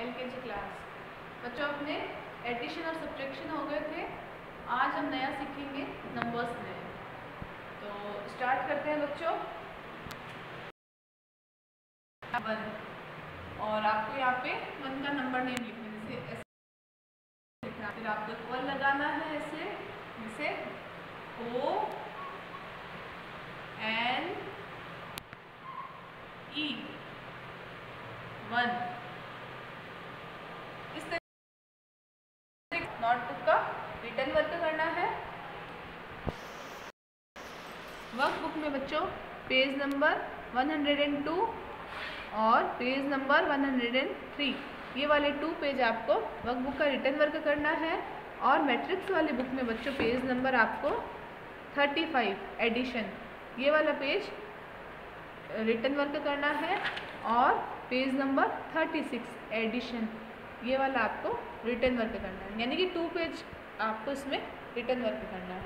L के जी class बच्चों, अपने एडिशन और सब्ट्रैक्शन हो गए थे। आज हम नया सीखेंगे नंबर्स में। तो स्टार्ट करते हैं बच्चों। वन और आपको यहाँ पे वन का नंबर नेम लिखना जैसे ऐसे लिखना फिर आपको इक्वल लगाना है ऐसे। जैसे O N E one notebook का रिटर्न वर्क करना है। वर्क बुक में बच्चों पेज नंबर 102 और पेज नंबर 103 ये वाले टू पेज आपको वर्क बुक का रिटर्न वर्क करना है और मैट्रिक्स वाली बुक में बच्चों पेज नंबर आपको 35 एडिशन ये वाला पेज रिटर्न वर्क करना है और पेज नंबर 36 एडिशन ये वाला आपको रिटर्न वर्क करना है। यानी कि टू पेज आपको इसमें रिटर्न वर्क करना है।